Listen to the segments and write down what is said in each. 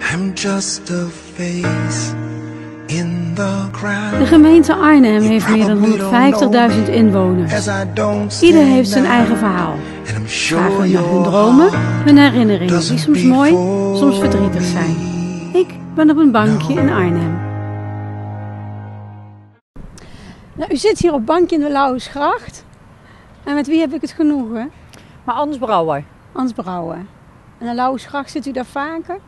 I'm just a face in the crowd. De gemeente Arnhem heeft meer dan 150.000 inwoners. Ieder heeft zijn eigen verhaal. Vragen naar hun dromen, hun herinneringen, die soms mooi, soms verdrietig zijn. Ik ben op een bankje in Arnhem. Nou, u zit hier op bankje in de Lauwersgracht. En met wie heb ik het genoegen? Maar Ans Brouwer. Ans Brouwer. En de Lauwersgracht zit u daar vaker?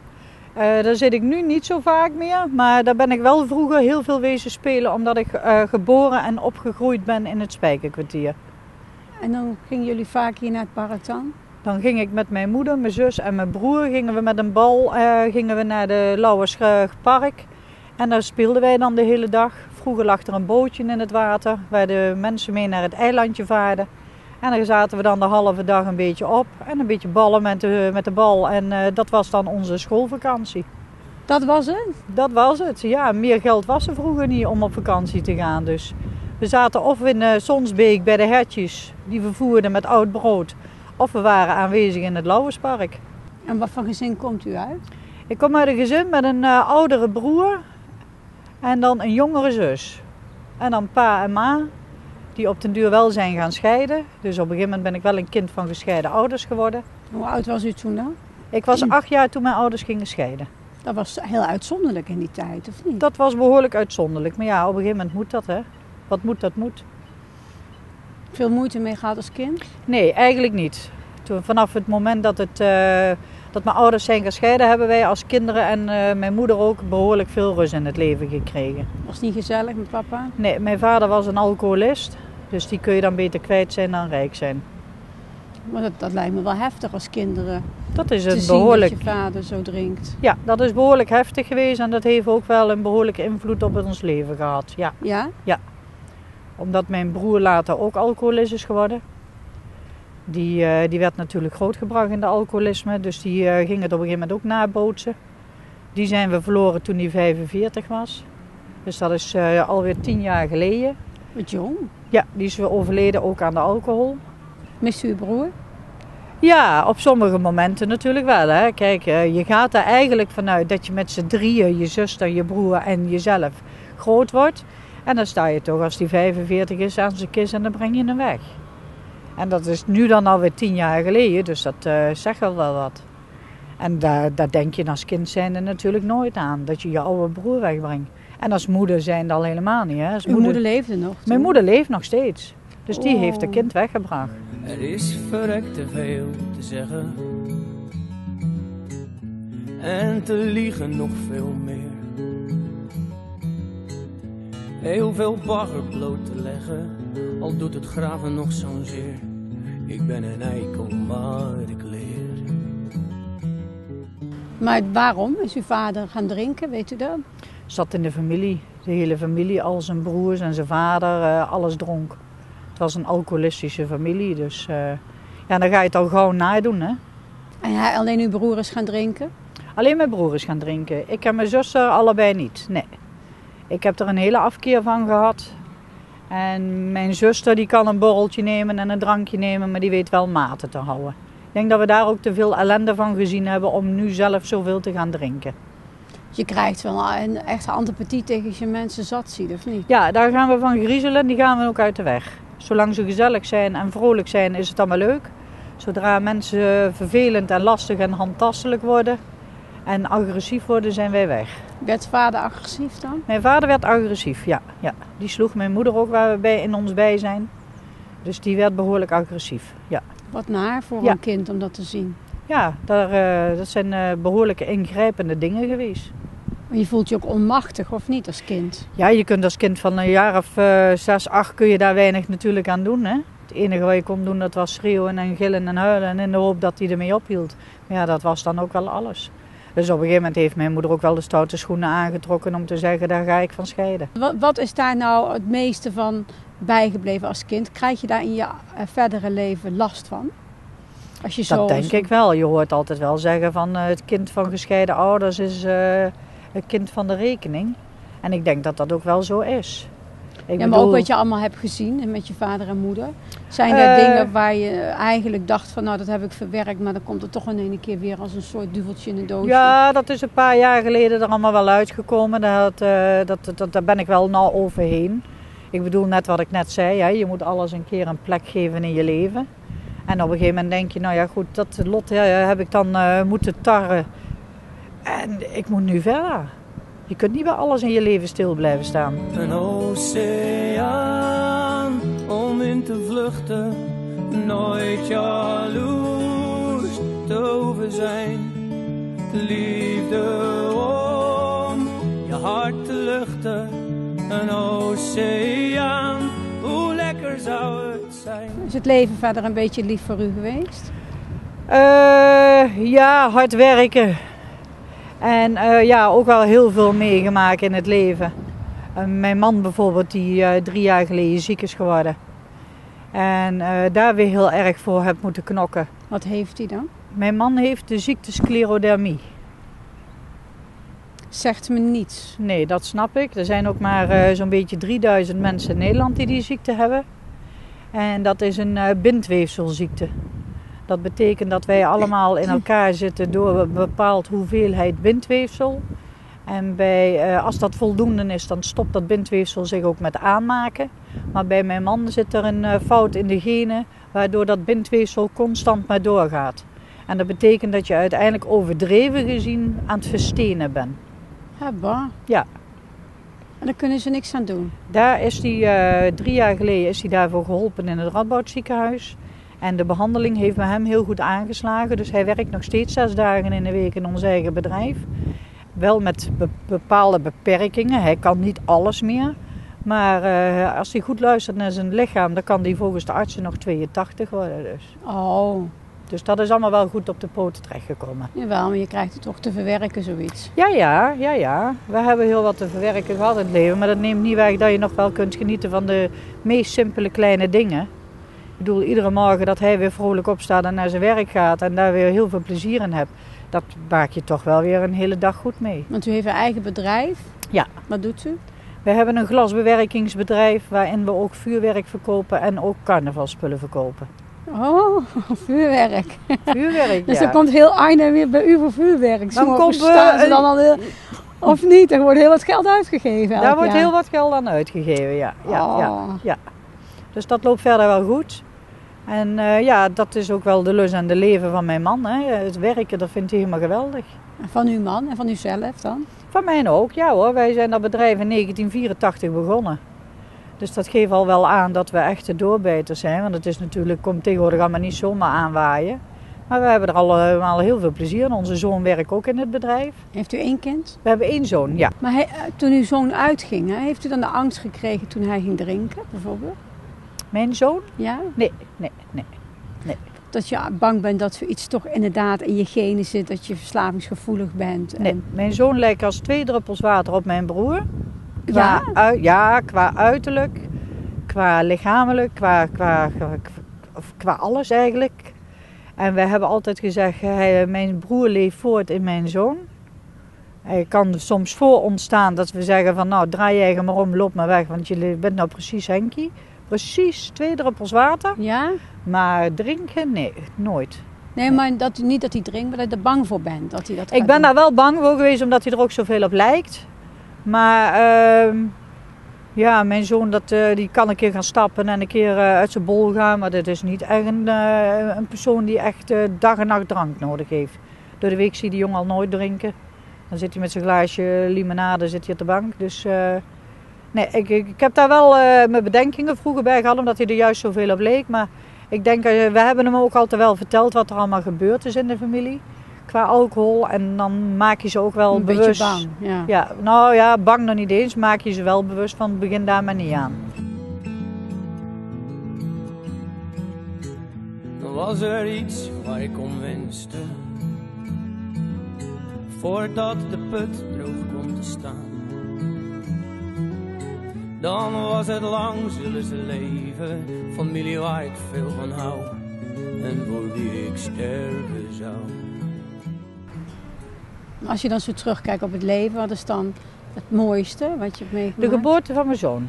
Eh, daar zit ik nu niet zo vaak meer. Maar daar ben ik wel vroeger heel veel wezen spelen. Omdat ik eh, geboren en opgegroeid ben in het Spijkerkwartier. En dan gingen jullie vaak hier naar het Baratan? Dan ging ik met mijn moeder, mijn zus en mijn broer gingen we met een bal eh, gingen we naar de Lauwerspark. En daar speelden wij dan de hele dag. Vroeger lag er een bootje in het water waar de mensen mee naar het eilandje vaarden. En daar zaten we dan de halve dag een beetje op en een beetje ballen met de, met de bal. En eh, dat was dan onze schoolvakantie. Dat was het? Dat was het. Ja, meer geld was er vroeger niet om op vakantie te gaan. Dus we zaten of in eh, Sonsbeek bij de hertjes, die we voerden met oud brood. Of we waren aanwezig in het Lauwerspark. En wat voor gezin komt u uit? Ik kom uit een gezin met een eh, oudere broer en dan een jongere zus. En dan pa en ma, die op den duur wel zijn gaan scheiden. Dus op een gegeven moment ben ik wel een kind van gescheiden ouders geworden. Hoe oud was u toen dan? Ik was acht jaar toen mijn ouders gingen scheiden. Dat was heel uitzonderlijk in die tijd, of niet? Dat was behoorlijk uitzonderlijk. Maar ja, op een gegeven moment moet dat, hè. Wat moet, dat moet. Veel moeite mee gehad als kind? Nee, eigenlijk niet. Toen, vanaf het moment dat, het, eh, dat mijn ouders zijn gescheiden, hebben wij als kinderen en eh, mijn moeder ook behoorlijk veel rust in het leven gekregen. Was niet gezellig met papa? Nee, mijn vader was een alcoholist, dus die kun je dan beter kwijt zijn dan rijk zijn. Maar dat, dat lijkt me wel heftig als kinderen Dat is te een zien behoorlijk. dat je vader zo drinkt. Ja, dat is behoorlijk heftig geweest en dat heeft ook wel een behoorlijke invloed op ons leven gehad. Ja, Ja? omdat mijn broer later ook alcoholist is geworden. Die, eh, die werd natuurlijk grootgebracht in de alcoholisme, dus die eh, ging het op een gegeven moment ook nabootsen. Die zijn we verloren toen hij 45 was. Dus dat is eh, alweer tien jaar geleden. Wat jong. Ja, die is overleden ook aan de alcohol. Mist u uw broer? Ja, op sommige momenten natuurlijk wel. Hè. Kijk, eh, je gaat er eigenlijk vanuit dat je met z'n drieën, je zuster, je broer en jezelf, groot wordt. En dan sta je toch als die 45 is aan zijn kist en dan breng je hem weg. En dat is nu dan alweer tien jaar geleden, dus dat eh, zegt wel wel wat. En daar, daar denk je als kind zijnde natuurlijk nooit aan, dat je je oude broer wegbrengt. En als moeder zijn al helemaal niet. Hè. Als Uw moeder leefde nog. Mijn moeder leeft nog steeds. Dus die Oh. heeft het kind weggebracht. Er is verrekt te veel te zeggen. En te liegen nog veel meer. Heel veel bagger bloot te leggen, al doet het graven nog zo'n zeer. Ik ben een eikel, maar ik leer. Maar waarom is uw vader gaan drinken, weet u dat? Zat in de familie, de hele familie, al zijn broers en zijn vader, eh, alles dronk. Het was een alcoholistische familie, dus eh, ja, dan ga je het al gauw nadoen. Hè? En hij, alleen uw broer is gaan drinken? Alleen mijn broer is gaan drinken. Ik en mijn zuster allebei niet, nee. Ik heb er een hele afkeer van gehad. En mijn zuster die kan een borreltje nemen en een drankje nemen, maar die weet wel maten te houden. Ik denk dat we daar ook te veel ellende van gezien hebben om nu zelf zoveel te gaan drinken. Je krijgt wel een echte antipathie tegen je mensen zat ziet, of niet? Ja, daar gaan we van griezelen, die gaan we ook uit de weg. Zolang ze gezellig zijn en vrolijk zijn, is het allemaal leuk. Zodra mensen vervelend en lastig en handtastelijk worden en agressief worden, zijn wij weg. Werd vader agressief dan? Mijn vader werd agressief, ja. ja. Die sloeg mijn moeder ook waar we bij in ons bij zijn. Dus die werd behoorlijk agressief, ja. Wat naar voor Ja. een kind om dat te zien. Ja, daar, eh, dat zijn eh, behoorlijke ingrijpende dingen geweest. Je voelt je ook onmachtig, of niet, als kind? Ja, je kunt als kind van een jaar of eh, zes, acht kun je daar weinig natuurlijk aan doen. Hè? Het enige wat je kon doen, dat was schreeuwen en gillen en huilen. En in de hoop dat hij ermee ophield. Maar ja, dat was dan ook wel alles. Dus op een gegeven moment heeft mijn moeder ook wel de stoute schoenen aangetrokken om te zeggen, daar ga ik van scheiden. Wat, wat is daar nou het meeste van bijgebleven als kind? Krijg je daar in je eh, verdere leven last van? Als je zo, Dat denk ik wel. Je hoort altijd wel zeggen van eh, het kind van gescheiden ouders is het kind van de rekening. En ik denk dat dat ook wel zo is. Ik ja, maar ook wat je allemaal hebt gezien en met je vader en moeder. Zijn er Eh. dingen waar je eigenlijk dacht van nou dat heb ik verwerkt, maar dan komt het toch in ene keer weer als een soort duveltje in een doosje. Ja, dat is een paar jaar geleden er allemaal wel uitgekomen. Dat, eh, dat, dat, daar ben ik wel nou overheen. Ik bedoel net wat ik net zei, hè, je moet alles een keer een plek geven in je leven. En op een gegeven moment denk je, nou ja goed, dat lot ja, heb ik dan eh, moeten tarren. En ik moet nu verder. Je kunt niet bij alles in je leven stil blijven staan. Een oceaan om in te vluchten, nooit jaloers te hoeven zijn. Liefde om je hart te luchten, een oceaan, hoe lekker zou het zijn. Is het leven verder een beetje lief voor u geweest? Eh, ja, hard werken. En eh, ja, ook wel heel veel meegemaakt in het leven. Mijn man bijvoorbeeld, die eh, drie jaar geleden ziek is geworden. En eh, daar weer heel erg voor heb moeten knokken. Wat heeft hij dan? Mijn man heeft de ziekte sclerodermie. Zegt me niets. Nee, dat snap ik. Er zijn ook maar zo'n beetje 3000 mensen in Nederland die die ziekte hebben. En dat is een bindweefselziekte. Dat betekent dat wij allemaal in elkaar zitten door een bepaald hoeveelheid bindweefsel. En bij, eh, als dat voldoende is, dan stopt dat bindweefsel zich ook met aanmaken. Maar bij mijn man zit er een eh, fout in de genen, waardoor dat bindweefsel constant maar doorgaat. En dat betekent dat je uiteindelijk overdreven gezien aan het verstenen bent. Ja, bah. Ja. En daar kunnen ze niks aan doen. Daar is hij, eh, drie jaar geleden is hij daarvoor geholpen in het Radboud ziekenhuis. En de behandeling heeft bij hem heel goed aangeslagen. Dus hij werkt nog steeds zes dagen in de week in ons eigen bedrijf. Wel met be- bepaalde beperkingen. Hij kan niet alles meer. Maar eh, als hij goed luistert naar zijn lichaam, dan kan hij volgens de artsen nog 82 worden. Dus. Oh, dus dat is allemaal wel goed op de poten terechtgekomen. jawel, maar je krijgt het toch te verwerken, zoiets. Ja, ja, ja, ja. We hebben heel wat te verwerken gehad in het leven. Maar dat neemt niet weg dat je nog wel kunt genieten van de meest simpele kleine dingen. Ik bedoel, iedere morgen dat hij weer vrolijk opstaat en naar zijn werk gaat en daar weer heel veel plezier in hebt. Dat maak je toch wel weer een hele dag goed mee. Want u heeft een eigen bedrijf. Ja. Wat doet u? We hebben een glasbewerkingsbedrijf waarin we ook vuurwerk verkopen en ook carnavalspullen verkopen. Oh, vuurwerk. Vuurwerk, Dus ja. dan komt heel Arnhem weer bij u voor vuurwerk. Dan komt, dan al heel... Of niet? Er wordt heel wat geld uitgegeven Daar wordt jaar. heel wat geld aan uitgegeven, ja. ja, ja. Oh. Dus dat loopt verder wel goed. En eh, ja, dat is ook wel de lust en de leven van mijn man. Hè. Het werken, dat vindt hij helemaal geweldig. En Van uw man en van uzelf dan? Van mij ook, ja hoor. Wij zijn dat bedrijf in 1984 begonnen. Dus dat geeft al wel aan dat we echte doorbijters zijn. Want het is natuurlijk, komt tegenwoordig allemaal niet zomaar aanwaaien. Maar we hebben er allemaal heel veel plezier in. Onze zoon werkt ook in het bedrijf. Heeft u één kind? We hebben één zoon, ja. Maar hij, eh, toen uw zoon uitging, heeft u dan de angst gekregen toen hij ging drinken, bijvoorbeeld? Mijn zoon? Ja? Nee, nee, nee. Dat je bang bent dat iets toch inderdaad in je genen zit, dat je verslavingsgevoelig bent. nee. En, Mijn zoon lijkt als twee druppels water op mijn broer. ja? Qua, ui- ja, qua uiterlijk, qua lichamelijk, qua, qua, qua, qua alles eigenlijk. En wij hebben altijd gezegd, hij, mijn broer leeft voort in mijn zoon. Hij kan er soms voor ontstaan dat we zeggen van nou draai jij maar om, loop maar weg, want je bent nou precies Henkie. Precies twee druppels water, Ja? maar drinken nee, nooit. Nee, maar dat, niet dat hij drinkt, maar dat je er bang voor bent dat hij dat Ik ben doen. daar wel bang voor geweest omdat hij er ook zoveel op lijkt. Maar ehm, ja, mijn zoon dat, eh, die kan een keer gaan stappen en een keer eh, uit zijn bol gaan. Maar dat is niet echt een, eh, een persoon die echt dag en nacht drank nodig heeft. Door de week zie je die jongen al nooit drinken. Dan zit hij met zijn glaasje limonade zit hij op de bank. Dus nee, ik, ik, ik heb daar wel eh, mijn bedenkingen vroeger bij gehad omdat hij er juist zoveel op leek. Maar ik denk, eh, we hebben hem ook altijd wel verteld wat er allemaal gebeurd is in de familie. Qua alcohol. En dan maak je ze ook wel een bewust. beetje bang. Ja. Ja, nou ja, bang nog niet eens. Maak je ze wel bewust van begin daar maar niet aan. Dan was er iets waar ik om wenste. Voordat de put droog kon te staan. Dan was het lang zullen ze leven. Familie waar ik veel van hou. En voor wie ik sterven zou. Als je dan zo terugkijkt op het leven, wat is dan het mooiste wat je hebt De meegemaakt? geboorte van mijn zoon.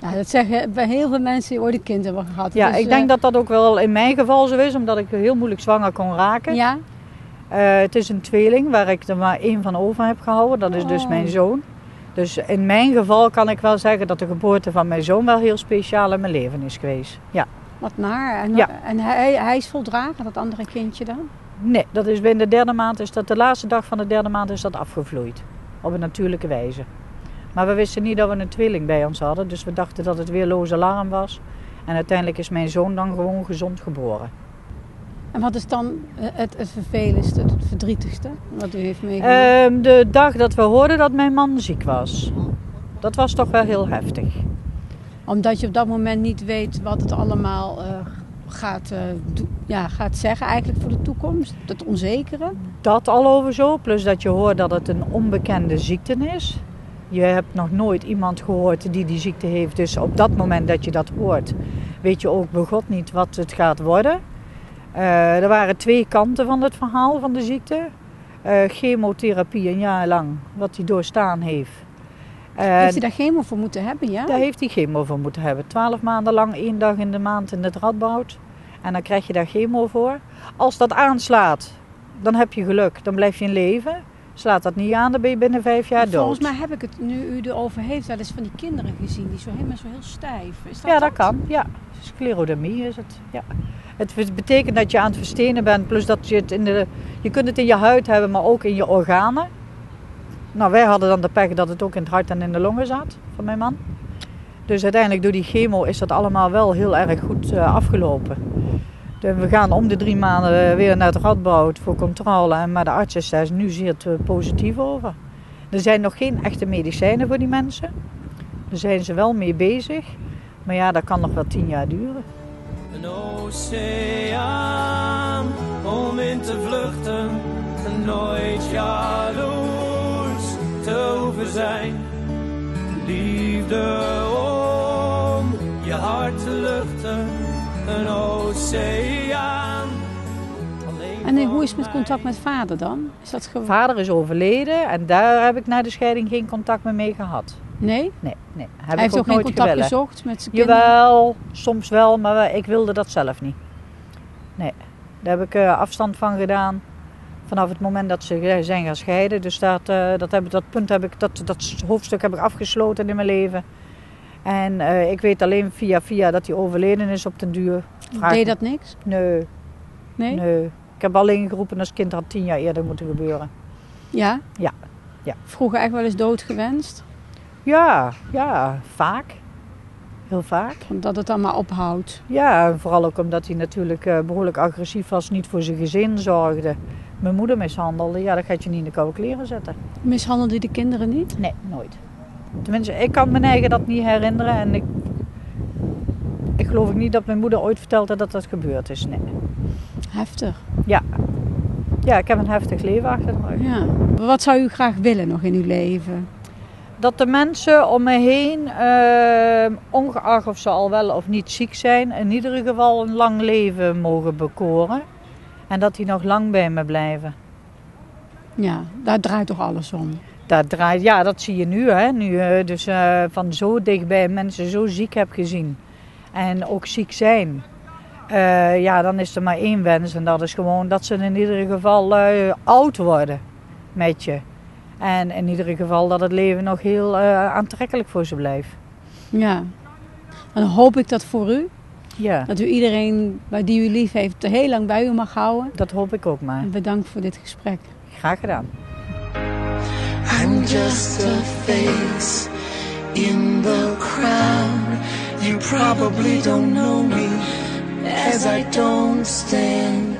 Ja, dat zeggen bij heel veel mensen die ooit een kind hebben gehad. Ja, Dus, ik denk eh, dat dat ook wel in mijn geval zo is, omdat ik heel moeilijk zwanger kon raken. Ja, Eh, het is een tweeling waar ik er maar één van over heb gehouden. Dat is dus Oh. mijn zoon. Dus in mijn geval kan ik wel zeggen dat de geboorte van mijn zoon wel heel speciaal in mijn leven is geweest. Ja. wat naar. En, Ja. en hij, hij is voldragen, dat andere kindje dan? Nee, dat is binnen de derde maand, is dat de laatste dag van de derde maand is dat afgevloeid. Op een natuurlijke wijze. Maar we wisten niet dat we een tweeling bij ons hadden, dus we dachten dat het weer loos alarm was. En uiteindelijk is mijn zoon dan gewoon gezond geboren. En wat is dan eh, het, het vervelendste, het verdrietigste wat u heeft meegemaakt? Ehm, de dag dat we hoorden dat mijn man ziek was. Dat was toch wel heel heftig. Omdat je op dat moment niet weet wat het allemaal eh, gaat, eh, ja, gaat zeggen eigenlijk voor de toekomst. Het onzekere. Dat al over zo, plus dat je hoort dat het een onbekende ziekte is. Je hebt nog nooit iemand gehoord die die ziekte heeft. Dus op dat moment dat je dat hoort, weet je ook bij God niet wat het gaat worden. Eh, er waren twee kanten van het verhaal van de ziekte. Eh, chemotherapie een jaar lang, wat hij doorstaan heeft. Eh, heeft hij daar chemo voor moeten hebben, ja? Daar heeft hij chemo voor moeten hebben. Twaalf maanden lang, één dag in de maand in het radboud. En dan krijg je daar chemo voor. Als dat aanslaat, dan heb je geluk. Dan blijf je in leven. Slaat dat niet aan, dan ben je binnen vijf jaar dood. Volgens mij heb ik het, nu u erover heeft, wel eens van die kinderen gezien. Die zo helemaal zo heel stijf. Is dat ja, dat kan. Ja. Sclerodermie is het. Ja. Het betekent dat je aan het verstenen bent. Plus dat je het in de... Je kunt het in je huid hebben, maar ook in je organen. Nou, wij hadden dan de pech dat het ook in het hart en in de longen zat. Van mijn man. Dus uiteindelijk door die chemo is dat allemaal wel heel erg goed eh, afgelopen. Dus we gaan om de drie maanden weer naar het radboud voor controle. Maar de arts is daar nu zeer te positief over. Er zijn nog geen echte medicijnen voor die mensen. Daar zijn ze wel mee bezig. Maar ja, dat kan nog wel tien jaar duren. Een oceaan om in te vluchten, nooit jaloers te hoeven zijn. Liefde om je hart te luchten, een oceaan. En hoe is het met contact met vader dan? Is dat gewoon... Vader is overleden en daar heb ik na de scheiding geen contact meer mee gehad. Nee? Nee, nee. Heb Hij ik heeft ook ook geen nooit contact gewillen. gezocht met zijn kinderen? Jawel, soms wel, maar ik wilde dat zelf niet. Nee, daar heb ik eh, afstand van gedaan. Vanaf het moment dat ze zijn gaan scheiden. Dus dat, eh, dat, heb, dat punt heb ik, dat, dat hoofdstuk heb ik afgesloten in mijn leven. En eh, ik weet alleen via via dat hij overleden is op den duur. Vraag Deed dat niks? Nee, Nee? nee. Ik heb alleen geroepen als kind had tien jaar eerder moeten gebeuren. Ja? Ja, ja. Vroeger echt wel eens dood gewenst? Ja, ja, vaak. Heel vaak. Omdat het dan maar ophoudt. Ja, en vooral ook omdat hij natuurlijk eh, behoorlijk agressief was, niet voor zijn gezin zorgde. Mijn moeder mishandelde, ja, dat gaat je niet in de koude kleren zetten. Mishandelde hij de kinderen niet? Nee, nooit. Tenminste, ik kan mijn eigen dat niet herinneren en ik, ik geloof niet dat mijn moeder ooit vertelde dat dat gebeurd is. Nee. Heftig. Ja. ja, ik heb een heftig leven achter de rug. Ja. Wat zou u graag willen nog in uw leven? Dat de mensen om me heen, eh, ongeacht of ze al wel of niet ziek zijn, in ieder geval een lang leven mogen bekoren. En dat die nog lang bij me blijven. Ja, daar draait toch alles om. Dat draait, ja, dat zie je nu. Hè? Nu eh, dus eh, van zo dichtbij mensen zo ziek heb gezien. En ook ziek zijn. Eh, ja, dan is er maar één wens. En dat is gewoon dat ze in ieder geval oud worden met je. En in ieder geval dat het leven nog heel aantrekkelijk voor ze blijft. Ja. Dan hoop ik dat voor u. Ja, Dat u iedereen bij die u lief heeft heel lang bij u mag houden. dat hoop ik ook maar. En bedankt voor dit gesprek. Graag gedaan. I'm just a face in the crowd. You probably don't know me as I don't stand